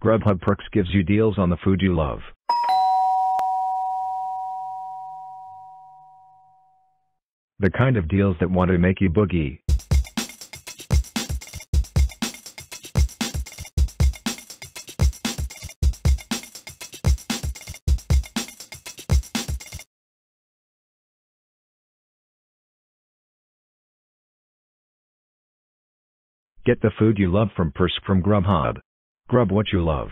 Grubhub Perks gives you deals on the food you love. The kind of deals that want to make you boogie. Get the food you love from Perks from Grubhub. Grub what you love.